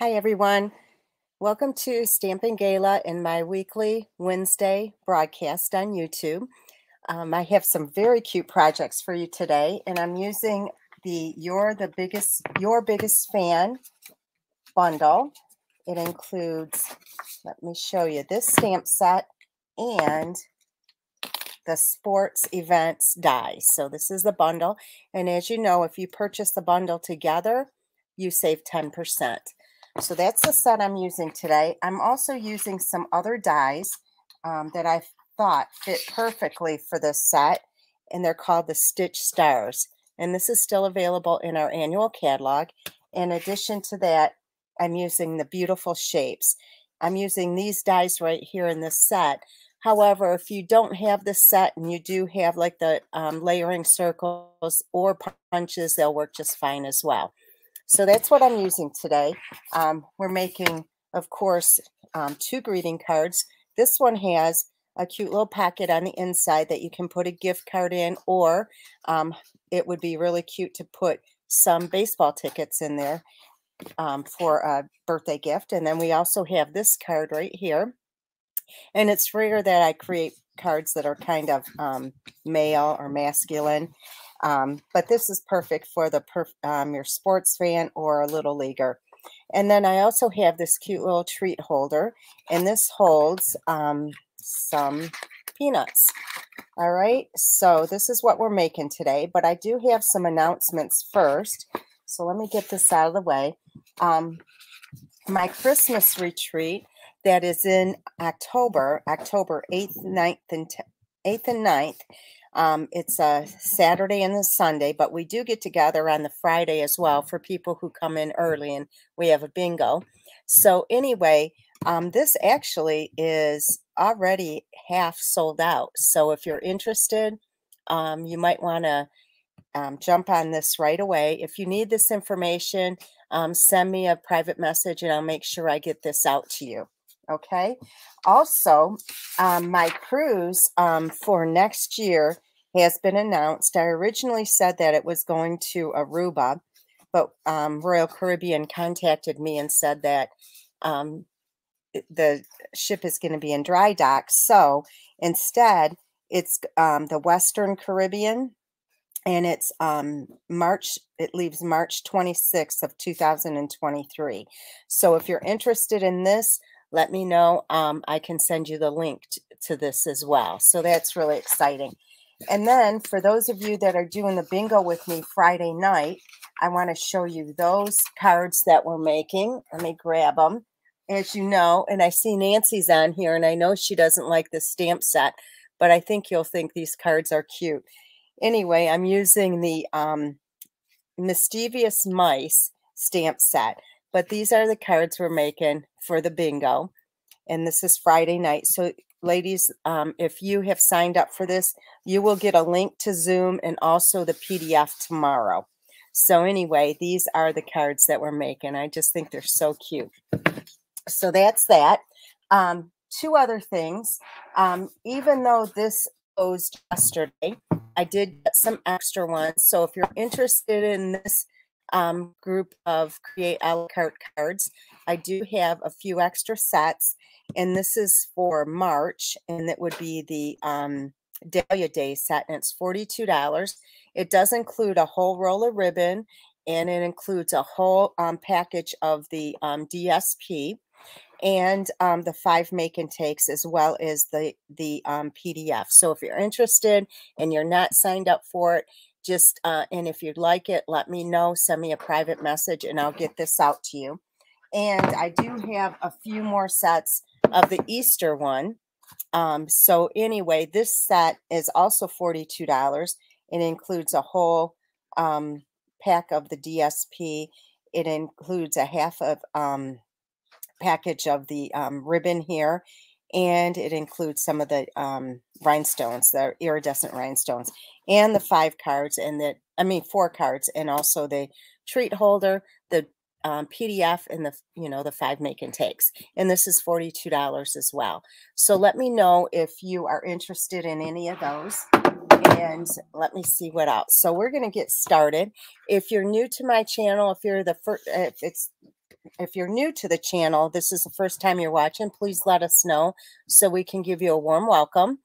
Hi, everyone. Welcome to Stampin' Gala in my weekly Wednesday broadcast on YouTube. Um, I have some very cute projects for you today, and I'm using the You're the Biggest Your Biggest Fan bundle. It includes, let me show you, this stamp set and the sports events die. So this is the bundle. And as you know, if you purchase the bundle together, you save 10%. So that's the set I'm using today. I'm also using some other dies um, that I thought fit perfectly for this set, and they're called the Stitch Stars. And this is still available in our annual catalog. In addition to that, I'm using the beautiful shapes. I'm using these dies right here in this set. However, if you don't have the set and you do have like the um, layering circles or punches, they'll work just fine as well. So that's what I'm using today. Um, we're making, of course, um, two greeting cards. This one has a cute little pocket on the inside that you can put a gift card in, or um, it would be really cute to put some baseball tickets in there um, for a birthday gift. And then we also have this card right here. And it's rare that I create cards that are kind of um, male or masculine. Um, but this is perfect for the perf um, your sports fan or a little leaguer. And then I also have this cute little treat holder, and this holds um, some peanuts. All right, so this is what we're making today, but I do have some announcements first. So let me get this out of the way. Um, my Christmas retreat that is in October, October 8th, 9th, and 8th and 9th. Um, it's a Saturday and a Sunday, but we do get together on the Friday as well for people who come in early, and we have a bingo. So anyway, um, this actually is already half sold out. So if you're interested, um, you might want to um, jump on this right away. If you need this information, um, send me a private message and I'll make sure I get this out to you. Okay. Also, um, my cruise um, for next year has been announced. I originally said that it was going to Aruba, but um, Royal Caribbean contacted me and said that um, the ship is going to be in dry dock. So instead, it's um, the Western Caribbean and it's um, March, it leaves March 26th of 2023. So if you're interested in this, let me know. Um, I can send you the link to this as well. So that's really exciting. And then for those of you that are doing the bingo with me Friday night, I want to show you those cards that we're making. Let me grab them. As you know, and I see Nancy's on here, and I know she doesn't like the stamp set, but I think you'll think these cards are cute. Anyway, I'm using the um, Mischievous Mice stamp set. But these are the cards we're making for the bingo. And this is Friday night. So ladies, um, if you have signed up for this, you will get a link to Zoom and also the PDF tomorrow. So anyway, these are the cards that we're making. I just think they're so cute. So that's that. Um, two other things. Um, even though this closed yesterday, I did get some extra ones. So if you're interested in this um, group of create a la carte cards. I do have a few extra sets, and this is for March, and it would be the um, Dahlia Day set, and it's $42. It does include a whole roll of ribbon, and it includes a whole um, package of the um, DSP and um, the five make and takes as well as the the um, PDF. So if you're interested and you're not signed up for it, just uh, and if you'd like it let me know send me a private message and i'll get this out to you. And i do have a few more sets of the easter one. Um, so anyway this set is also $42 it includes a whole um, pack of the dsp it includes a half of um, package of the um, ribbon here and it includes some of the um, rhinestones, the iridescent rhinestones, and the five cards, and the I mean four cards, and also the treat holder, the um, PDF, and the you know the five make and takes. And this is forty two dollars as well. So let me know if you are interested in any of those. And let me see what else. So we're going to get started. If you're new to my channel, if you're the first, if it's if you're new to the channel, this is the first time you're watching, please let us know so we can give you a warm welcome.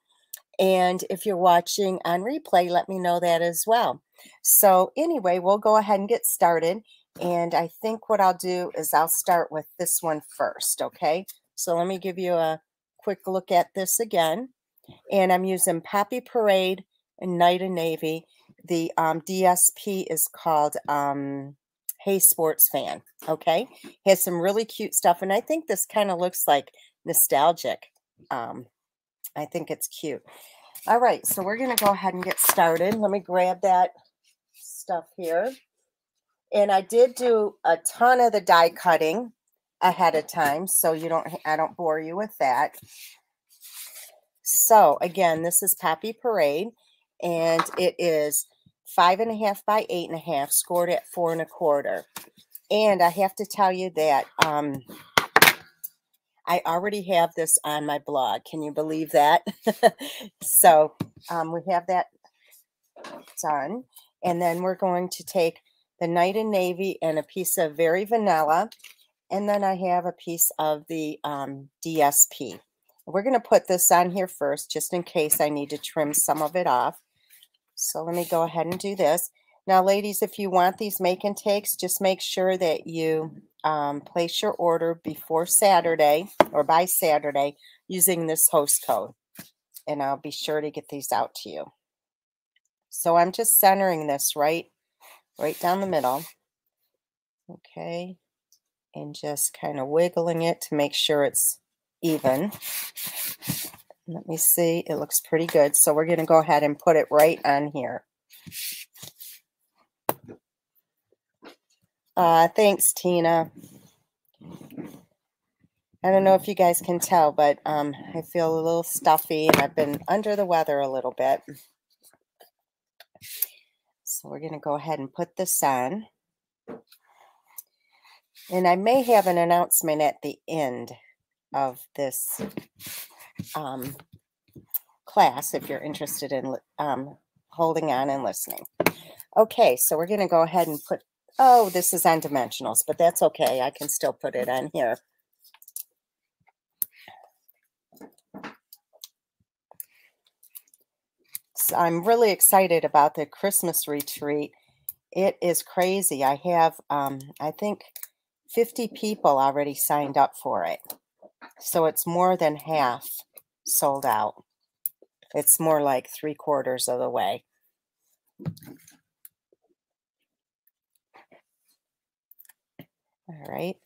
And if you're watching on replay, let me know that as well. So anyway, we'll go ahead and get started. And I think what I'll do is I'll start with this one first, okay? So let me give you a quick look at this again. And I'm using Poppy Parade and Night of Navy. The um, DSP is called um, Hey Sports Fan, okay? Has some really cute stuff. And I think this kind of looks like nostalgic. Um, I think it's cute. All right, so we're going to go ahead and get started. Let me grab that stuff here. And I did do a ton of the die cutting ahead of time, so you don't I don't bore you with that. So again, this is Poppy Parade, and it is five and a half by eight and a half, scored at four and a quarter. And I have to tell you that um, I already have this on my blog. Can you believe that? so um, we have that done. And then we're going to take the Night in Navy and a piece of Very Vanilla. And then I have a piece of the um, DSP. We're going to put this on here first, just in case I need to trim some of it off. So let me go ahead and do this. Now, ladies, if you want these make and takes, just make sure that you um, place your order before Saturday or by Saturday using this host code. And I'll be sure to get these out to you. So I'm just centering this right, right down the middle. Okay. And just kind of wiggling it to make sure it's even. Let me see. It looks pretty good. So we're going to go ahead and put it right on here. Uh, thanks, Tina. I don't know if you guys can tell, but um, I feel a little stuffy and I've been under the weather a little bit. So we're going to go ahead and put this on. And I may have an announcement at the end of this um, class if you're interested in um, holding on and listening. Okay, so we're going to go ahead and put, oh, this is on dimensionals, but that's okay. I can still put it on here. So I'm really excited about the Christmas retreat. It is crazy. I have, um, I think, 50 people already signed up for it. So it's more than half sold out. It's more like three quarters of the way. All right.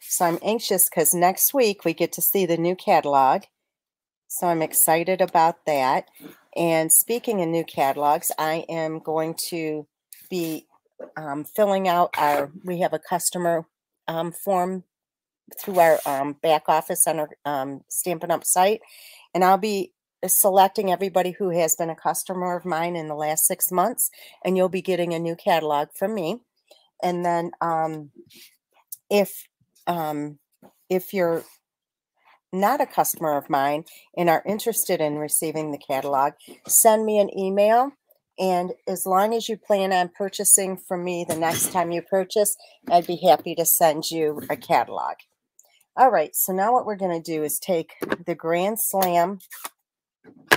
So I'm anxious because next week we get to see the new catalog. So I'm excited about that. And speaking of new catalogs, I am going to be um, filling out our, we have a customer um, form through our um, back office on our um, Stampin' Up site. And I'll be selecting everybody who has been a customer of mine in the last six months. And you'll be getting a new catalog from me. And then um, if um, if you're not a customer of mine and are interested in receiving the catalog, send me an email. And as long as you plan on purchasing from me the next time you purchase, I'd be happy to send you a catalog. All right, so now what we're going to do is take the Grand Slam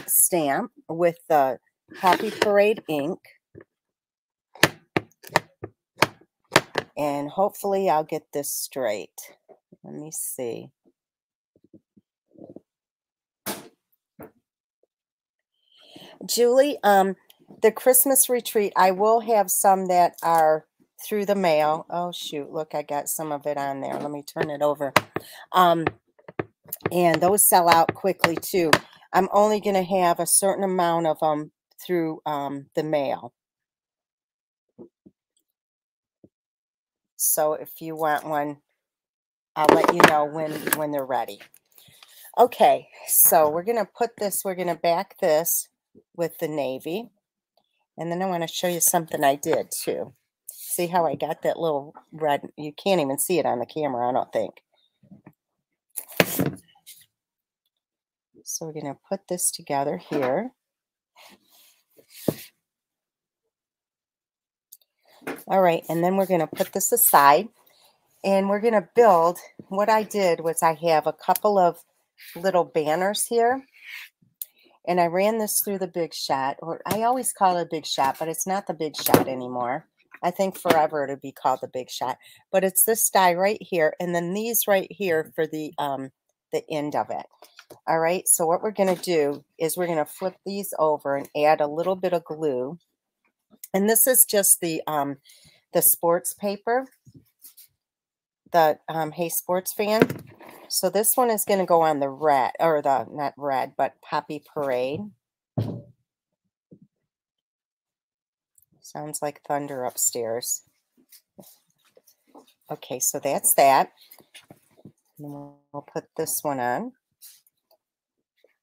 stamp with the Poppy Parade ink. And hopefully I'll get this straight. Let me see. Julie, um, the Christmas retreat, I will have some that are through the mail. Oh, shoot. Look, I got some of it on there. Let me turn it over. Um, and those sell out quickly, too. I'm only going to have a certain amount of them through um, the mail. So if you want one, I'll let you know when, when they're ready. Okay, so we're going to put this, we're going to back this with the navy. And then I want to show you something I did too. See how I got that little red, you can't even see it on the camera, I don't think. So we're going to put this together here. All right, and then we're going to put this aside and we're going to build. What I did was I have a couple of little banners here and I ran this through the Big Shot, or I always call it a Big Shot, but it's not the Big Shot anymore. I think forever it'll be called the Big Shot, but it's this die right here, and then these right here for the um the end of it. All right, so what we're going to do is we're going to flip these over and add a little bit of glue. And this is just the um the sports paper, the um, Hey Sports Fan. So this one is going to go on the red, or the, not red, but Poppy Parade. Sounds like thunder upstairs. Okay, so that's that. And we'll put this one on.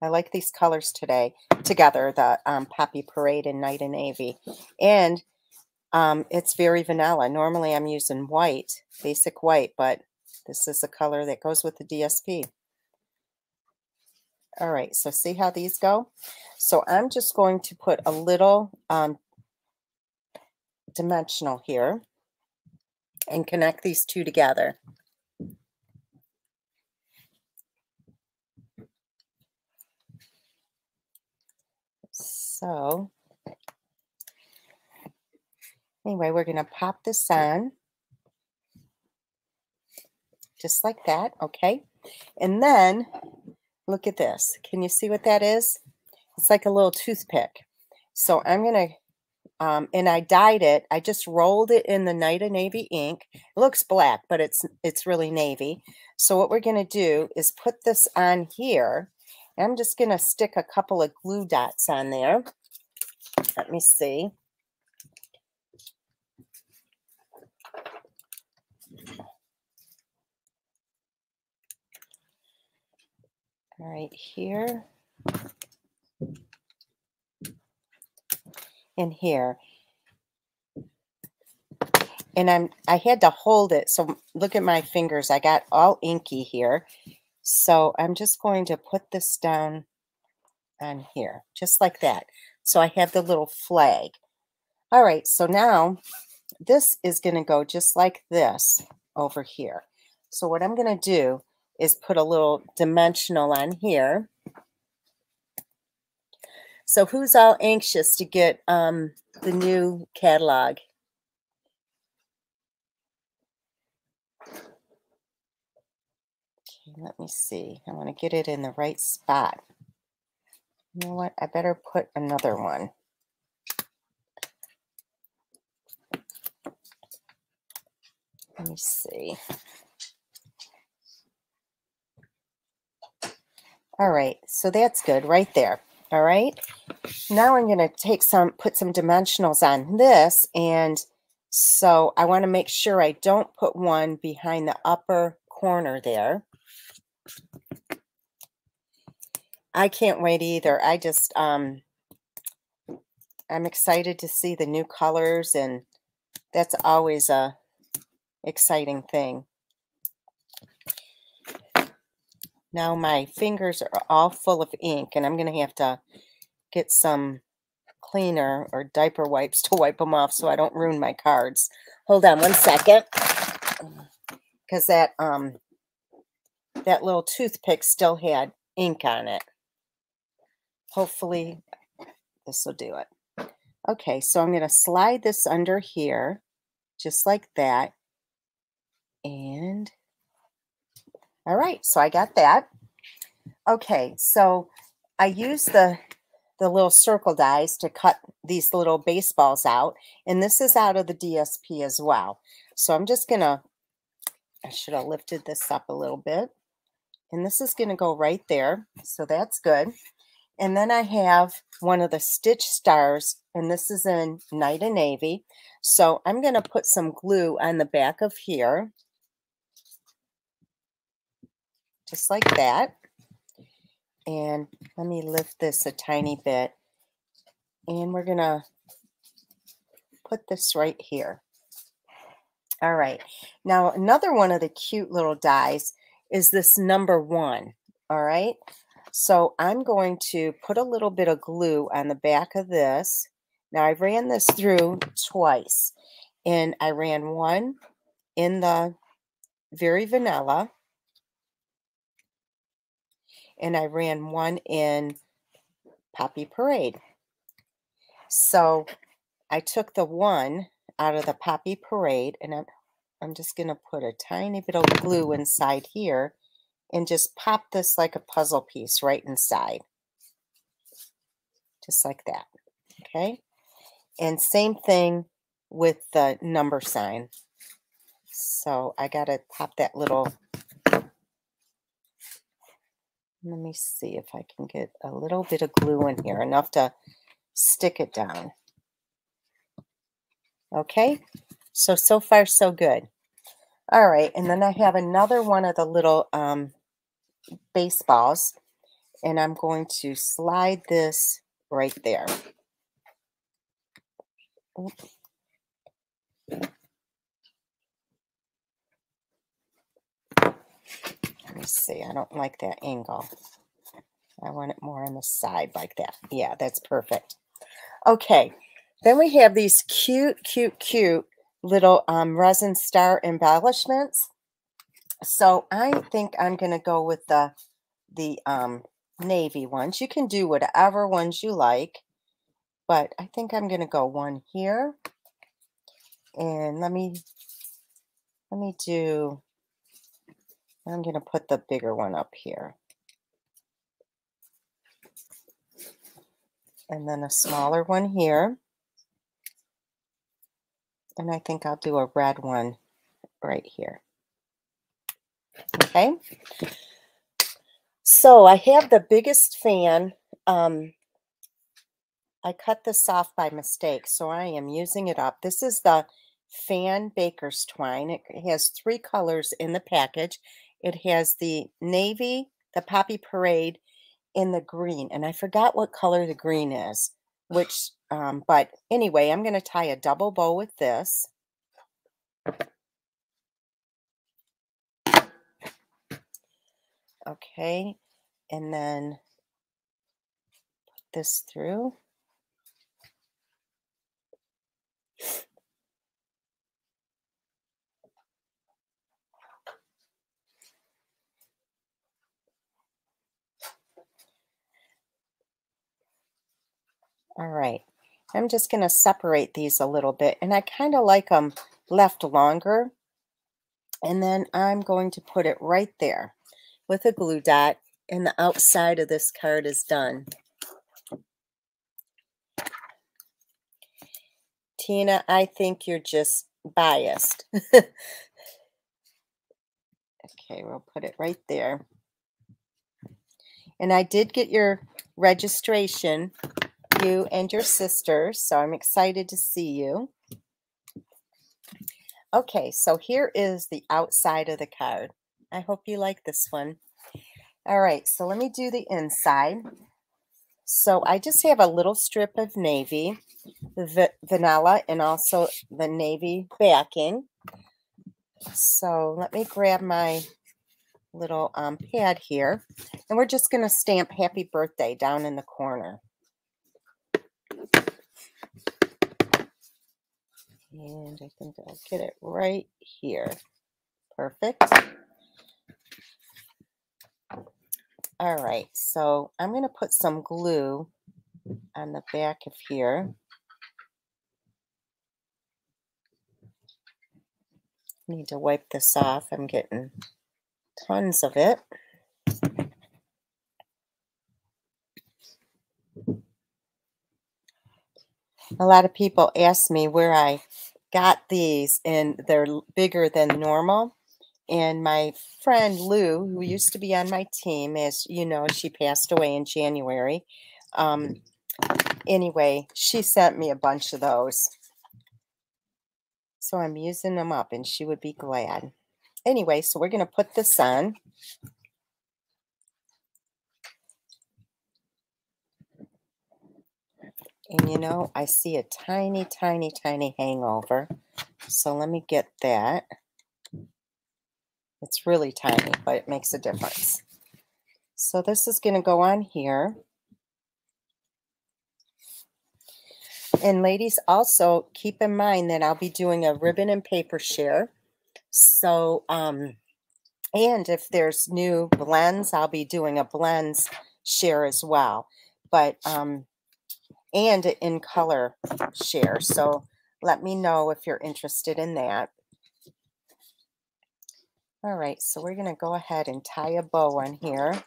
I like these colors today together, the um, Poppy Parade and Night and Navy. And um, it's very vanilla. Normally I'm using white, basic white, but this is the color that goes with the DSP. All right, so see how these go? So I'm just going to put a little um, dimensional here and connect these two together. So anyway, we're going to pop this on just like that, okay? And then look at this. Can you see what that is? It's like a little toothpick. So I'm going to, um, and I dyed it. I just rolled it in the Night of Navy ink. It looks black, but it's it's really navy. So what we're going to do is put this on here. I'm just going to stick a couple of glue dots on there. Let me see. Right here and here. And I'm I had to hold it. So look at my fingers. I got all inky here. So I'm just going to put this down on here, just like that. So I have the little flag. All right, so now this is going to go just like this over here. So what I'm going to do is put a little dimensional on here. So who's all anxious to get um, the new catalog? Okay, let me see. I want to get it in the right spot. You know what? I better put another one. Let me see. All right, so that's good right there. All right, now I'm going to take some, put some dimensionals on this. And so I want to make sure I don't put one behind the upper corner there. I can't wait either. I just, um, I'm excited to see the new colors and that's always a exciting thing. Now my fingers are all full of ink and I'm going to have to get some cleaner or diaper wipes to wipe them off so I don't ruin my cards. Hold on one second. Because that, um, that little toothpick still had ink on it. Hopefully this will do it. Okay, so I'm going to slide this under here just like that. And all right, so I got that. Okay, so I use the the little circle dies to cut these little baseballs out. And this is out of the DSP as well. So I'm just going to, I should have lifted this up a little bit. And this is going to go right there. So that's good. And then I have one of the Stitch Stars, and this is in Night and Navy. So I'm going to put some glue on the back of here just like that. And let me lift this a tiny bit. And we're going to put this right here. All right. Now, another one of the cute little dies is this number one. All right. So I'm going to put a little bit of glue on the back of this. Now I ran this through twice and I ran one in the very vanilla and I ran one in Poppy Parade. So I took the one out of the Poppy Parade and I'm, I'm just going to put a tiny bit of glue inside here and just pop this like a puzzle piece right inside. Just like that. Okay. And same thing with the number sign. So I got to pop that little, let me see if I can get a little bit of glue in here, enough to stick it down. Okay, so, so far so good. All right, and then I have another one of the little um, baseballs, and I'm going to slide this right there. Let me see. I don't like that angle. I want it more on the side like that. Yeah, that's perfect. Okay. Then we have these cute, cute, cute little um, resin star embellishments. So I think I'm going to go with the, the um, navy ones. You can do whatever ones you like. But I think I'm going to go one here. And let me, let me do I'm going to put the bigger one up here. And then a smaller one here. And I think I'll do a red one right here. Okay. So I have the biggest fan. Um, I cut this off by mistake, so I am using it up. This is the Fan Baker's Twine. It has three colors in the package. It has the navy, the poppy parade, and the green. And I forgot what color the green is, which, um, but anyway, I'm going to tie a double bow with this. Okay, and then put this through. All right. I'm just going to separate these a little bit. And I kind of like them left longer. And then I'm going to put it right there with a glue dot. And the outside of this card is done. Tina, I think you're just biased. okay, we'll put it right there. And I did get your registration you and your sister. So I'm excited to see you. Okay, so here is the outside of the card. I hope you like this one. All right, so let me do the inside. So I just have a little strip of navy, the vanilla, and also the navy backing. So let me grab my little um, pad here, and we're just going to stamp happy birthday down in the corner. And I think I'll get it right here. Perfect. All right, so I'm going to put some glue on the back of here. Need to wipe this off. I'm getting tons of it. A lot of people ask me where I got these, and they're bigger than normal. And my friend Lou, who used to be on my team, as you know, she passed away in January. Um, anyway, she sent me a bunch of those. So I'm using them up, and she would be glad. Anyway, so we're going to put this on. And you know, I see a tiny, tiny, tiny hangover. So let me get that. It's really tiny, but it makes a difference. So this is going to go on here. And ladies, also keep in mind that I'll be doing a ribbon and paper share. So, um, and if there's new blends, I'll be doing a blends share as well. But, um, and in color share. So let me know if you're interested in that. All right, so we're going to go ahead and tie a bow on here.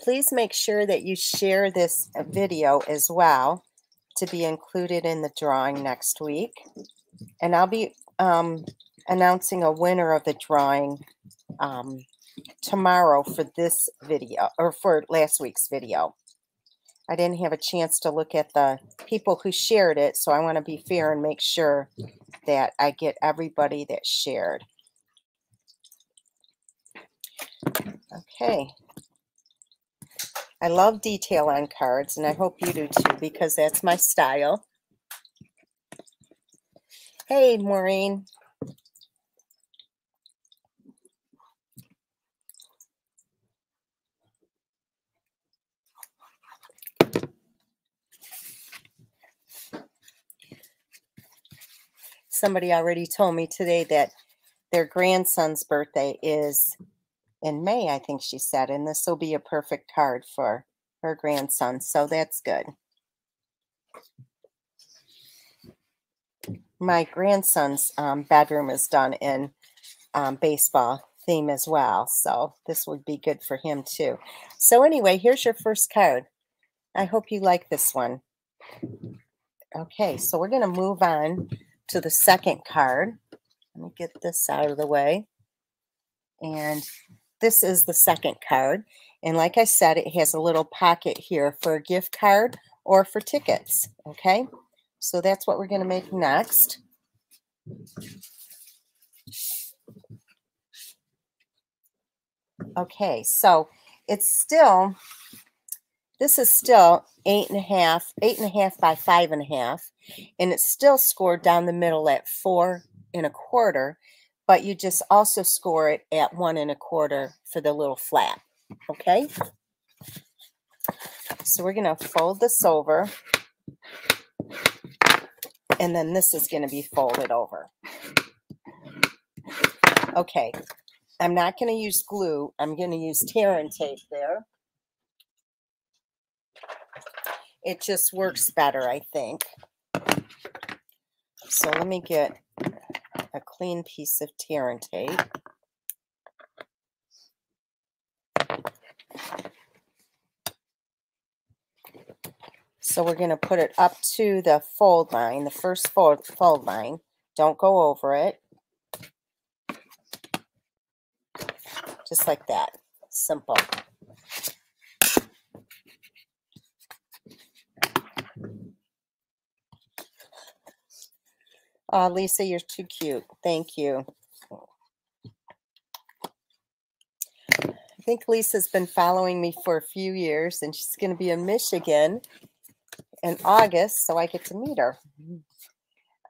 Please make sure that you share this video as well to be included in the drawing next week. And I'll be um, announcing a winner of the drawing um, tomorrow for this video or for last week's video. I didn't have a chance to look at the people who shared it, so I want to be fair and make sure that I get everybody that shared. Okay. I love detail on cards, and I hope you do too, because that's my style. Hey, Maureen. Somebody already told me today that their grandson's birthday is in May, I think she said, and this will be a perfect card for her grandson. So that's good. My grandson's um, bedroom is done in um, baseball theme as well. So this would be good for him too. So anyway, here's your first card. I hope you like this one. Okay, so we're going to move on to the second card. Let me get this out of the way. And this is the second card. And like I said, it has a little pocket here for a gift card or for tickets. Okay, so that's what we're going to make next. Okay, so it's still, this is still eight and a half, eight and a half by five and a half and it's still scored down the middle at four and a quarter, but you just also score it at one and a quarter for the little flap. Okay. So we're going to fold this over. And then this is going to be folded over. Okay. I'm not going to use glue. I'm going to use tear and tape there. It just works mm. better, I think. So let me get a clean piece of tear and tape. So we're going to put it up to the fold line, the first fold, fold line. Don't go over it. Just like that. Simple. Oh, Lisa, you're too cute. Thank you. I think Lisa's been following me for a few years, and she's going to be in Michigan in August, so I get to meet her.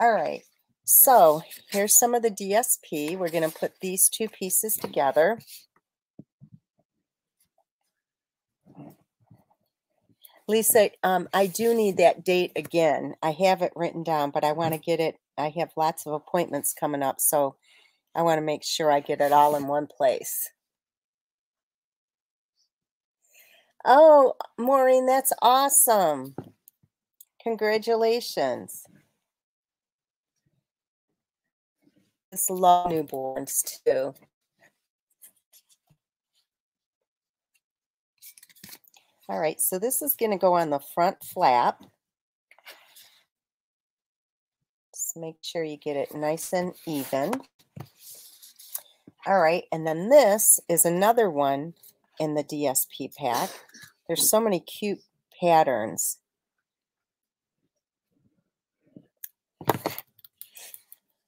All right. So here's some of the DSP. We're going to put these two pieces together. Lisa, um, I do need that date again. I have it written down, but I want to get it. I have lots of appointments coming up, so I want to make sure I get it all in one place. Oh, Maureen, that's awesome. Congratulations. Just love newborns too. All right, so this is going to go on the front flap. Just make sure you get it nice and even. All right, and then this is another one in the DSP pack. There's so many cute patterns.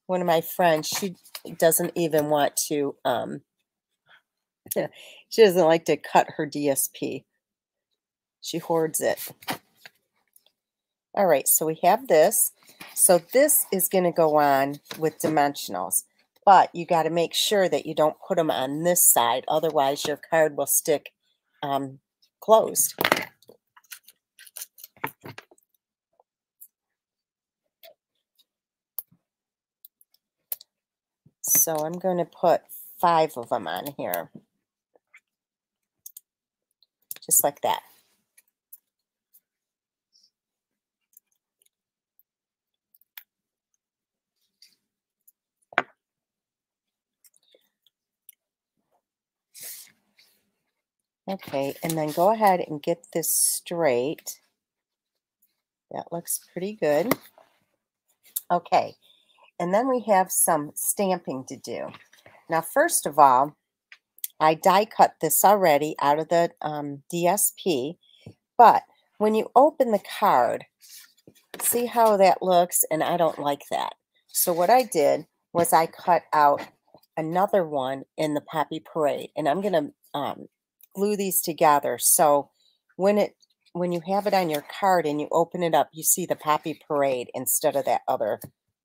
One of my friends, she doesn't even want to, um, she doesn't like to cut her DSP. She hoards it. All right, so we have this. So this is going to go on with dimensionals. but you got to make sure that you don't put them on this side. Otherwise, your card will stick um, closed. So I'm going to put five of them on here. Just like that. Okay, and then go ahead and get this straight. That looks pretty good. Okay, and then we have some stamping to do. Now, first of all, I die cut this already out of the um, DSP, but when you open the card, see how that looks? And I don't like that. So what I did was I cut out another one in the Poppy Parade, and I'm going to um, glue these together. So when it when you have it on your card and you open it up, you see the Poppy Parade instead of that other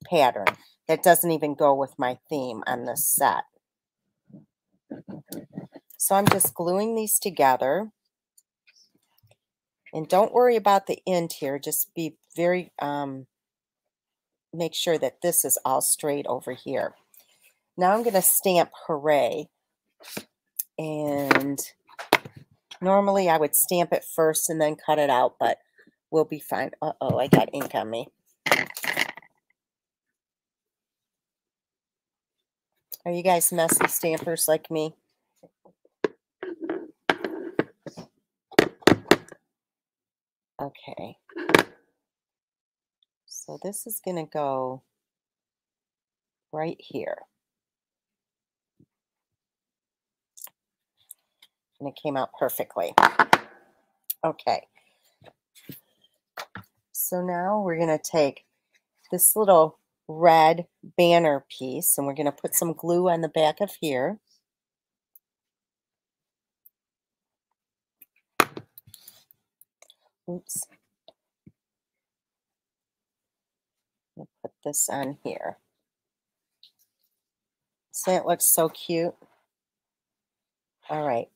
pattern. That doesn't even go with my theme on this set. So I'm just gluing these together. And don't worry about the end here. Just be very, um, make sure that this is all straight over here. Now I'm going to stamp Hooray. And Normally I would stamp it first and then cut it out, but we'll be fine. Uh-oh, I got ink on me. Are you guys messy stampers like me? Okay. So this is going to go right here. And it came out perfectly. Okay. So now we're going to take this little red banner piece and we're going to put some glue on the back of here. Oops. put this on here. So it looks so cute. All right.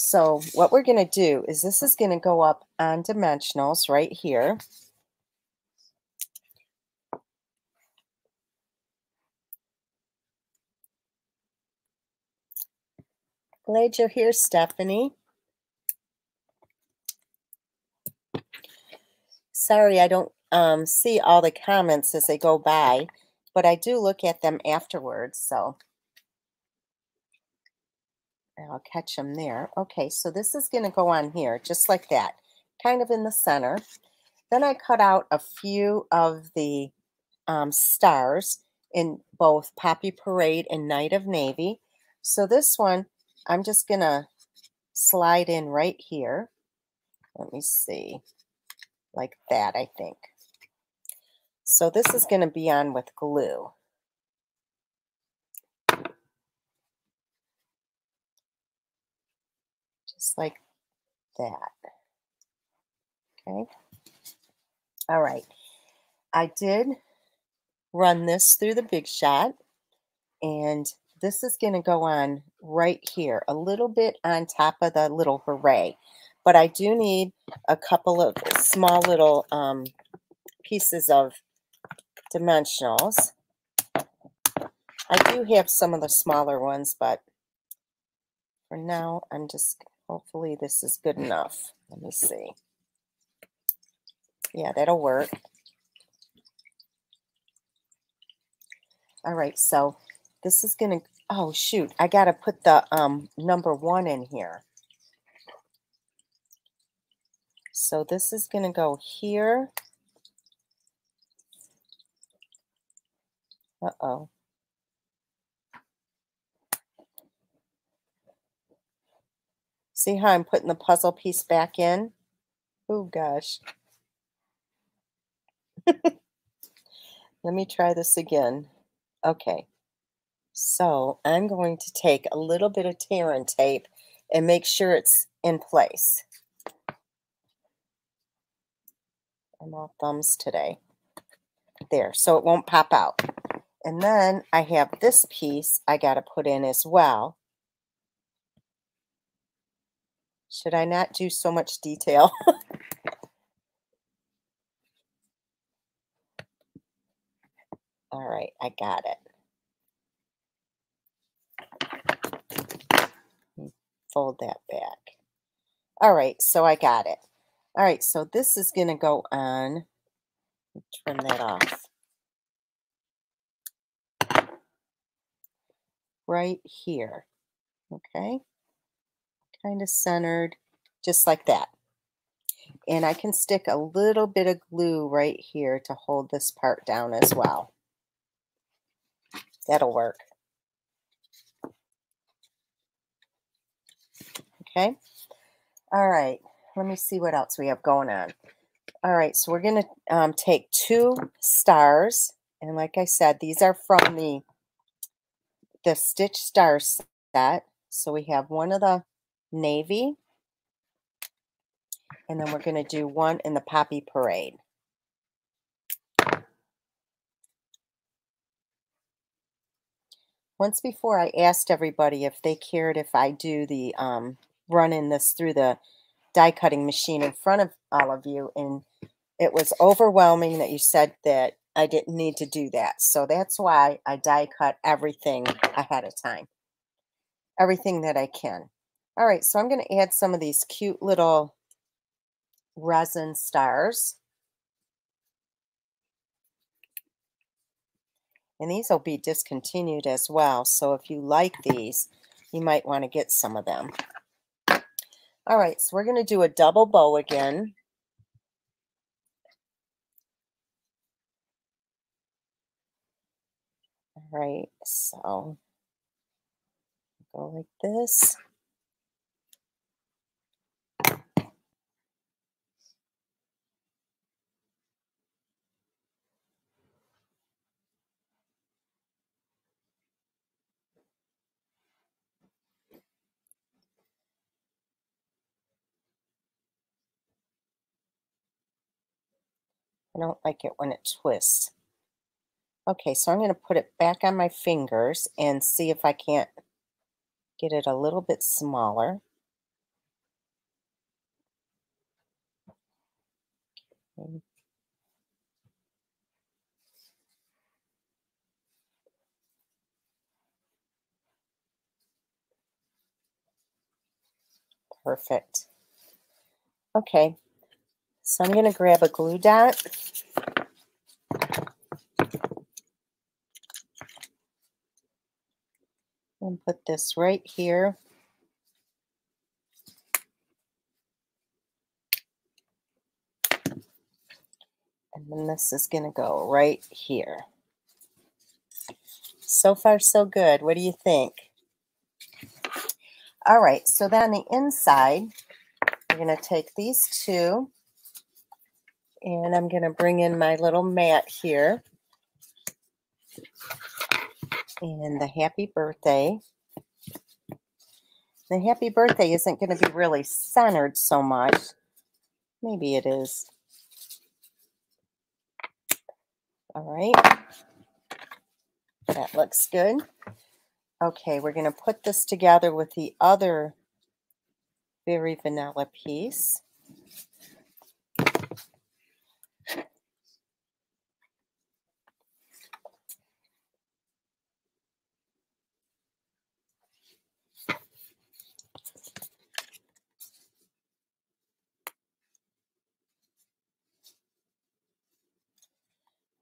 So what we're going to do is this is going to go up on dimensionals right here. Glad you're here, Stephanie. Sorry, I don't um, see all the comments as they go by, but I do look at them afterwards. So I'll catch them there. Okay, so this is going to go on here just like that, kind of in the center. Then I cut out a few of the um, stars in both Poppy Parade and Night of Navy. So this one, I'm just going to slide in right here. Let me see. Like that, I think. So this is going to be on with glue. just like that. Okay. All right. I did run this through the Big Shot, and this is going to go on right here, a little bit on top of the little hooray. But I do need a couple of small little um, pieces of dimensionals. I do have some of the smaller ones, but for now, I'm just Hopefully this is good enough. Let me see. Yeah, that'll work. All right, so this is going to, oh, shoot. I got to put the um, number one in here. So this is going to go here. Uh-oh. See how I'm putting the puzzle piece back in? Oh, gosh. Let me try this again. Okay. So I'm going to take a little bit of tear and tape and make sure it's in place. I'm all thumbs today. There, so it won't pop out. And then I have this piece I got to put in as well. Should I not do so much detail? All right, I got it. Fold that back. All right, so I got it. All right, so this is going to go on. Turn that off. Right here. Okay. Kind of centered, just like that. And I can stick a little bit of glue right here to hold this part down as well. That'll work. Okay. All right. Let me see what else we have going on. All right. So we're going to um, take two stars. And like I said, these are from the, the Stitch Star set. So we have one of the navy. And then we're going to do one in the Poppy Parade. Once before, I asked everybody if they cared if I do the um, running this through the die cutting machine in front of all of you. And it was overwhelming that you said that I didn't need to do that. So that's why I die cut everything ahead of time. Everything that I can. All right, so I'm going to add some of these cute little resin stars. And these will be discontinued as well. So if you like these, you might want to get some of them. All right, so we're going to do a double bow again. All right, so go like this. I don't like it when it twists. Okay, so I'm going to put it back on my fingers and see if I can't get it a little bit smaller. Perfect. Okay, so I'm going to grab a glue dot. And put this right here. And then this is going to go right here. So far, so good. What do you think? All right, so then on the inside, we're going to take these two and I'm going to bring in my little mat here. And the happy birthday. The happy birthday isn't going to be really centered so much. Maybe it is. All right. That looks good. Okay, we're going to put this together with the other very vanilla piece.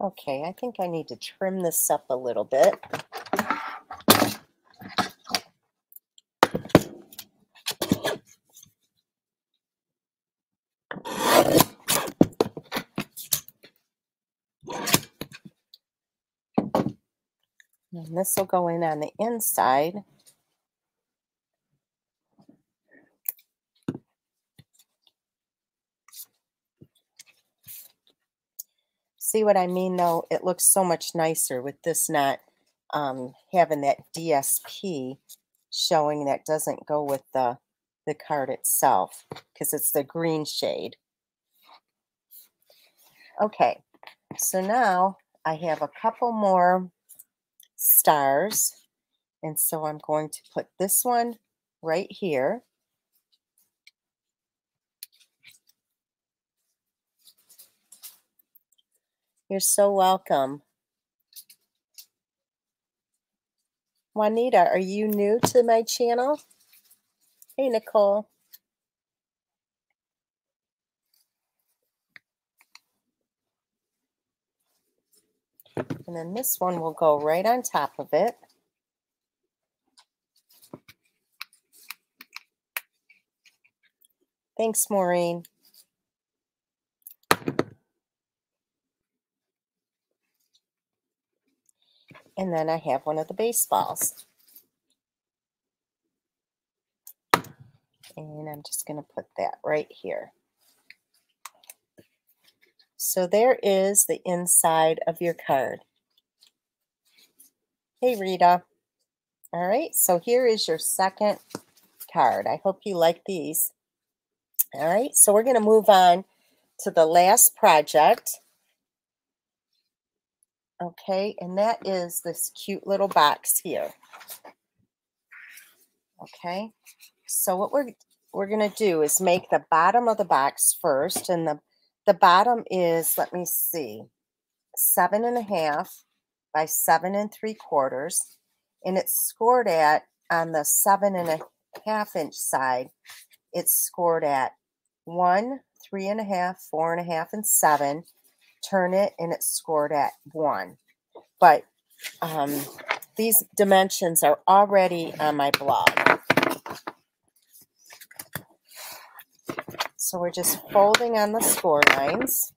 Okay, I think I need to trim this up a little bit. And this will go in on the inside. See what I mean, though? It looks so much nicer with this not um, having that DSP showing that doesn't go with the, the card itself because it's the green shade. Okay, so now I have a couple more stars. And so I'm going to put this one right here. You're so welcome. Juanita, are you new to my channel? Hey, Nicole. And then this one will go right on top of it. Thanks, Maureen. And then I have one of the baseballs. And I'm just going to put that right here. So there is the inside of your card. Hey, Rita. All right, so here is your second card. I hope you like these. All right, so we're going to move on to the last project. Okay, and that is this cute little box here. Okay, so what we're we're to do is make the bottom of the box first, and the the bottom is, let me see, seven and a half by seven and three quarters, and it's scored at on the seven and a half inch side. It's scored at one, three and a half, four and a half, and seven turn it and it's scored at one. But um, these dimensions are already on my blog. So we're just folding on the score lines.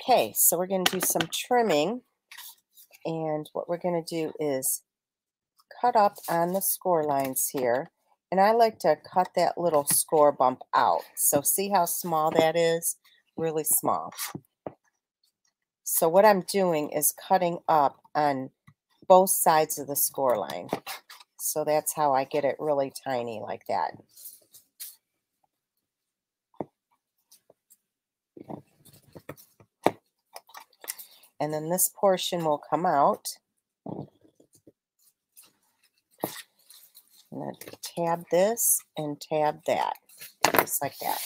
Okay, so we're going to do some trimming. And what we're going to do is cut up on the score lines here. And I like to cut that little score bump out. So see how small that is? Really small. So what I'm doing is cutting up on both sides of the score line. So that's how I get it really tiny like that. And then this portion will come out. And then tab this and tab that, just like that.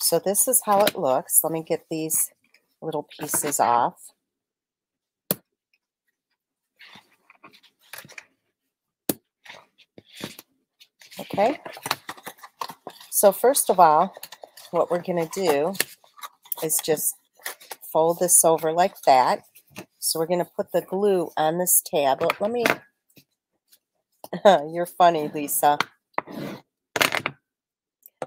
So this is how it looks. Let me get these little pieces off. Okay. So first of all, what we're going to do is just fold this over like that. So we're going to put the glue on this tab. Let me, you're funny, Lisa.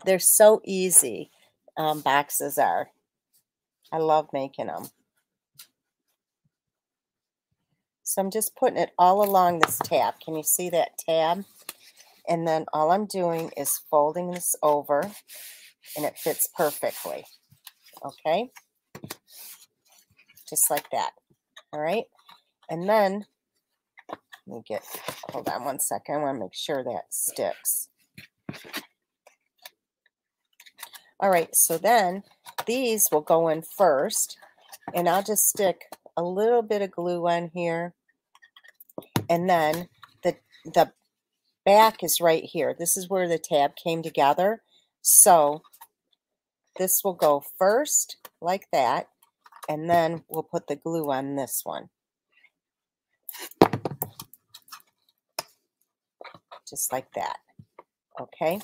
They're so easy, um, boxes are. I love making them. So I'm just putting it all along this tab. Can you see that tab? And then all I'm doing is folding this over and it fits perfectly. Okay just like that. All right. And then let me get, hold on one second. I want to make sure that sticks. All right. So then these will go in first and I'll just stick a little bit of glue on here. And then the, the back is right here. This is where the tab came together. So this will go first like that and then we'll put the glue on this one. Just like that. Okay.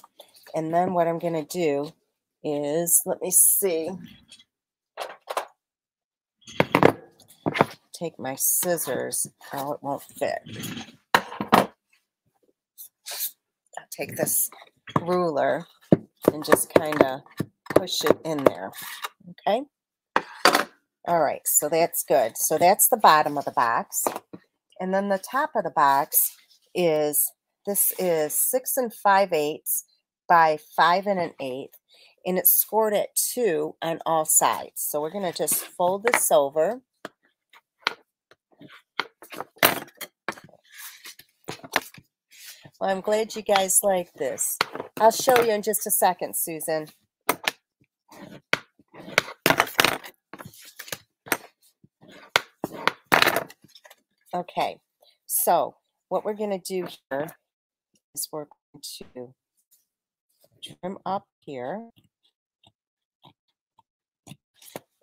And then what I'm going to do is, let me see. Take my scissors. Oh, it won't fit. I'll take this ruler and just kind of push it in there. Okay. All right, so that's good. So that's the bottom of the box. And then the top of the box is, this is six and five eighths by five and an eighth, and it's scored at two on all sides. So we're gonna just fold this over. Well, I'm glad you guys like this. I'll show you in just a second, Susan. Okay, so what we're going to do here is we're going to trim up here.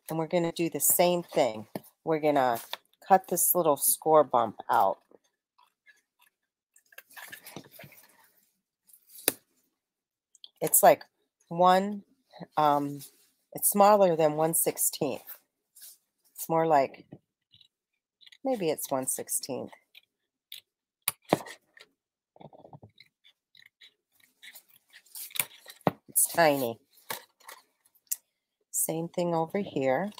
And we're going to do the same thing. We're going to cut this little score bump out. It's like one, um, it's smaller than 1 16th. It's more like, maybe it's 1 16th. It's tiny. Same thing over here.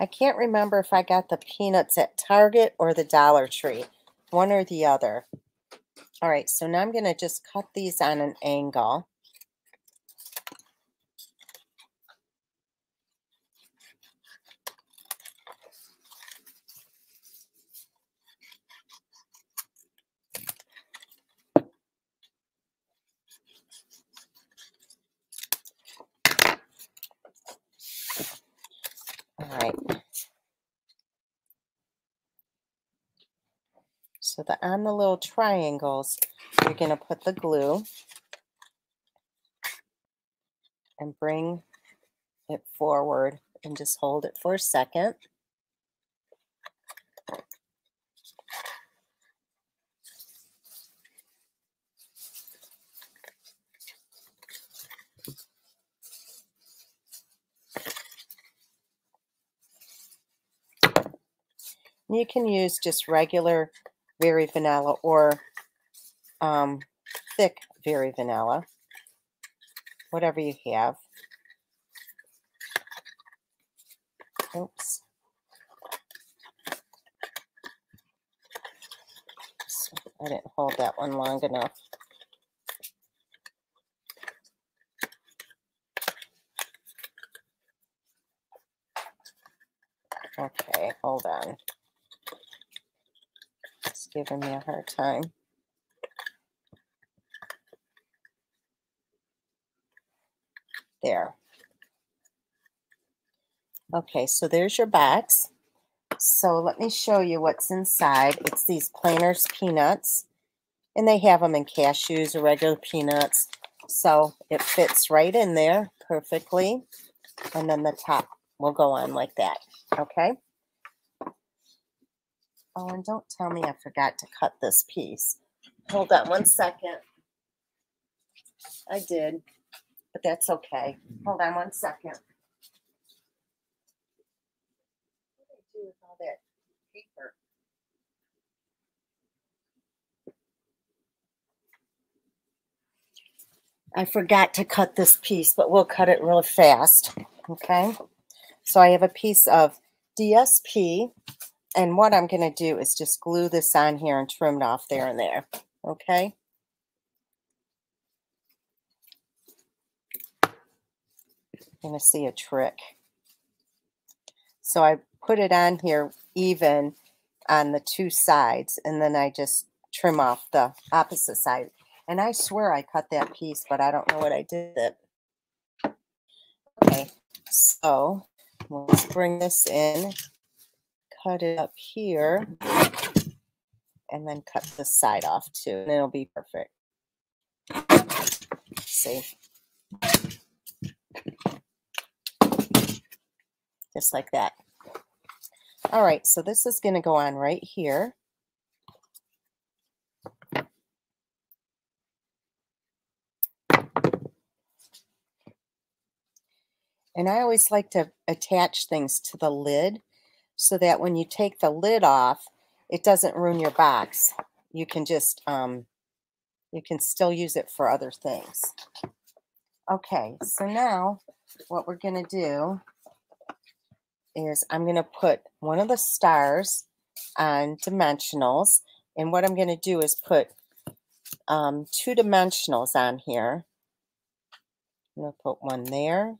I can't remember if I got the peanuts at Target or the Dollar Tree, one or the other. All right, so now I'm going to just cut these on an angle. All right. So the on the little triangles, you're going to put the glue and bring it forward and just hold it for a second. You can use just regular very vanilla or um, thick very vanilla, whatever you have. Oops. I didn't hold that one long enough. Okay, hold on giving me a hard time. There. Okay, so there's your box. So let me show you what's inside. It's these Planters peanuts, and they have them in cashews or regular peanuts. So it fits right in there perfectly. And then the top will go on like that. Okay. Oh, and don't tell me I forgot to cut this piece. Hold on one second. I did, but that's okay. Hold on one second. What I do with all that paper? I forgot to cut this piece, but we'll cut it real fast. Okay. So I have a piece of DSP and what I'm going to do is just glue this on here and trim it off there and there. Okay. Going to see a trick. So I put it on here even on the two sides, and then I just trim off the opposite side. And I swear I cut that piece, but I don't know what I did it. Okay, so let's bring this in cut it up here and then cut the side off too, and it'll be perfect. Let's see. Just like that. All right, so this is going to go on right here. And I always like to attach things to the lid so that when you take the lid off, it doesn't ruin your box. you can just, um, you can still use it for other things. Okay, so now what we're going to do is I'm going to put one of the stars on dimensionals. And what I'm going to do is put um, two dimensionals on here. I'm going to put one there.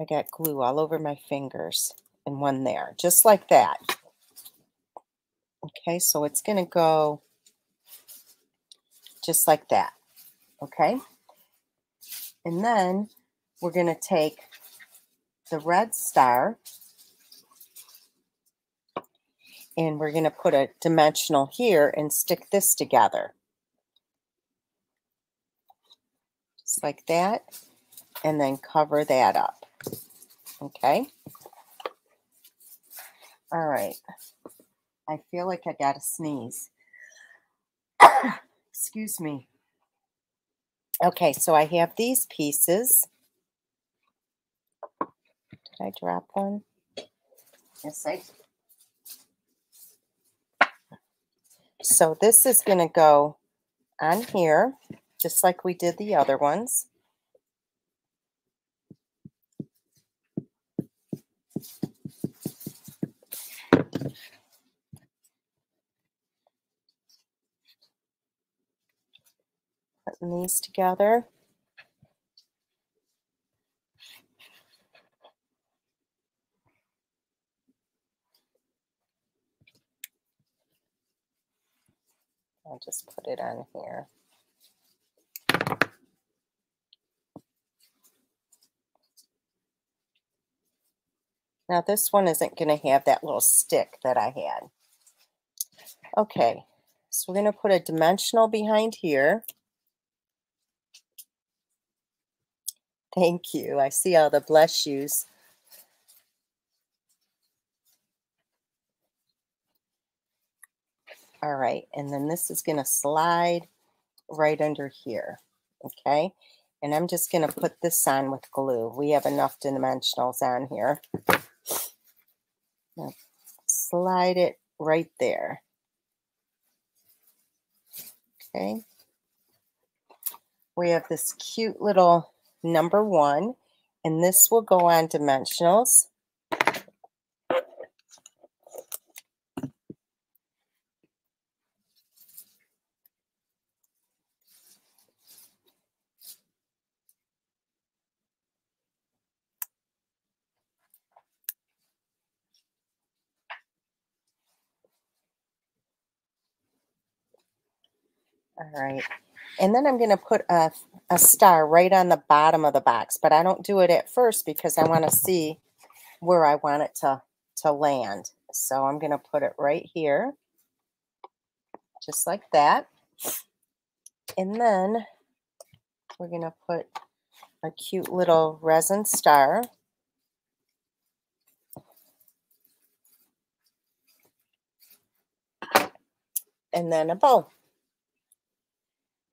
I got glue all over my fingers and one there, just like that. Okay, so it's going to go just like that. Okay. And then we're going to take the red star and we're going to put a dimensional here and stick this together. Just like that. And then cover that up. Okay. All right. I feel like I got to sneeze. Excuse me. Okay, so I have these pieces. Did I drop one? Yes, I So this is going to go on here, just like we did the other ones. Putting these together. I'll just put it on here. Now this one isn't going to have that little stick that I had. Okay, so we're going to put a dimensional behind here. Thank you. I see all the bless yous. All right, and then this is going to slide right under here, okay? And I'm just going to put this on with glue. We have enough dimensionals on here. Slide it right there. Okay. We have this cute little number one, and this will go on dimensionals. All right. And then I'm going to put a, a star right on the bottom of the box, but I don't do it at first because I want to see where I want it to, to land. So I'm going to put it right here, just like that. And then we're going to put a cute little resin star. And then a bow.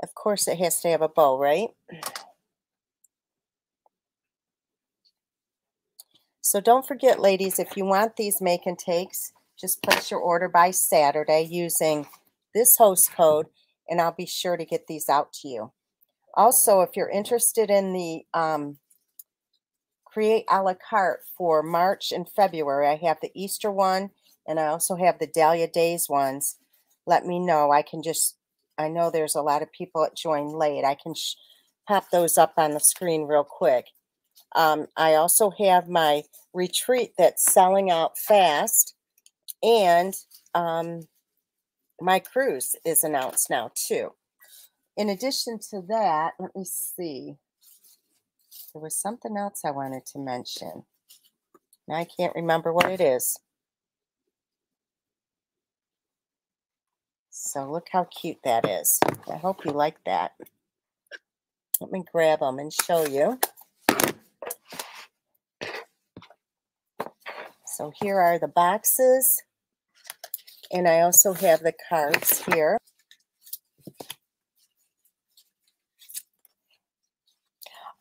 Of course, it has to have a bow, right? So don't forget, ladies, if you want these make and takes, just place your order by Saturday using this host code, and I'll be sure to get these out to you. Also, if you're interested in the um, Create a la carte for March and February, I have the Easter one, and I also have the Dahlia Days ones. Let me know. I can just I know there's a lot of people that joined late. I can pop those up on the screen real quick. Um, I also have my retreat that's selling out fast. And um, my cruise is announced now too. In addition to that, let me see. There was something else I wanted to mention. Now I can't remember what it is. So look how cute that is. I hope you like that. Let me grab them and show you. So here are the boxes. And I also have the cards here.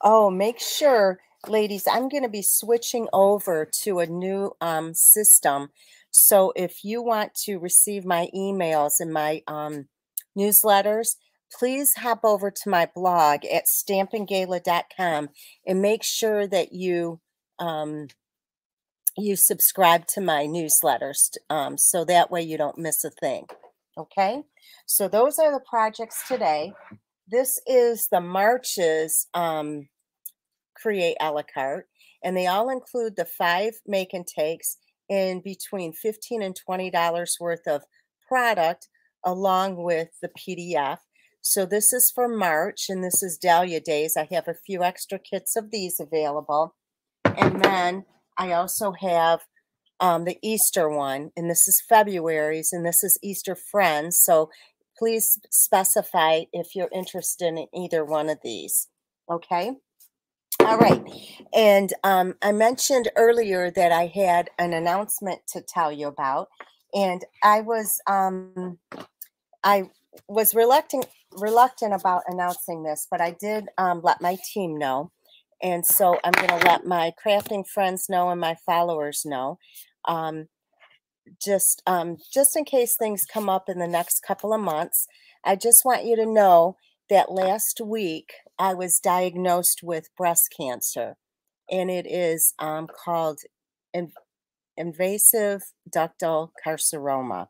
Oh, make sure, ladies, I'm going to be switching over to a new um, system So if you want to receive my emails and my um, newsletters, please hop over to my blog at stampinggala.com and make sure that you um, you subscribe to my newsletters um, so that way you don't miss a thing. Okay, so those are the projects today. This is the Marches um, Create a la carte, and they all include the five make and takes in between 15 and $20 worth of product along with the PDF. So this is for March and this is Dahlia Days. I have a few extra kits of these available. And then I also have um, the Easter one, and this is February's, and this is Easter Friends. So please specify if you're interested in either one of these. Okay. All right. And um, I mentioned earlier that I had an announcement to tell you about. And I was um, I was reluctant reluctant about announcing this, but I did um, let my team know. And so I'm going to let my crafting friends know and my followers know. Um, just um, just in case things come up in the next couple of months, I just want you to know that last week I was diagnosed with breast cancer, and it is um, called in, invasive ductal carcinoma.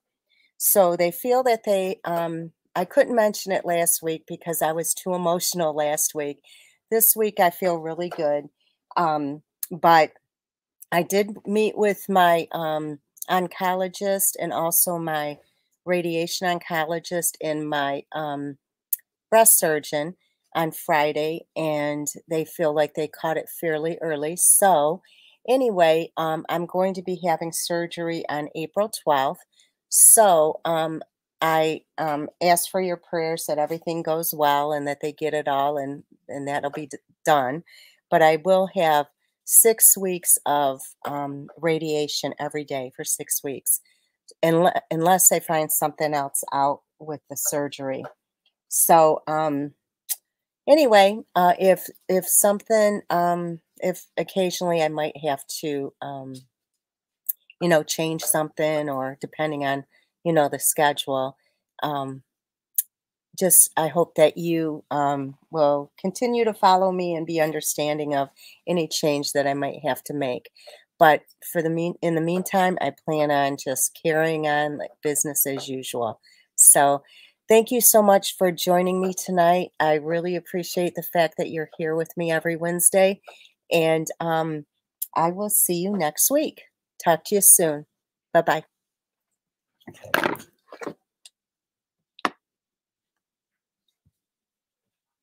So they feel that they, um, I couldn't mention it last week because I was too emotional last week. This week I feel really good. Um, but I did meet with my um, oncologist and also my radiation oncologist and my um, breast surgeon on Friday, and they feel like they caught it fairly early. So, anyway, um, I'm going to be having surgery on April 12th. So, um, I um, ask for your prayers that everything goes well and that they get it all, and and that'll be done. But I will have six weeks of um, radiation every day for six weeks, unless I find something else out with the surgery. So, um, anyway, uh, if if something, um, if occasionally I might have to, um, you know, change something or depending on, you know, the schedule. Um, just I hope that you um, will continue to follow me and be understanding of any change that I might have to make. But for the mean in the meantime, I plan on just carrying on like business as usual. So thank you so much for joining me tonight. I really appreciate the fact that you're here with me every Wednesday. And um, I will see you next week. Talk to you soon. Bye bye.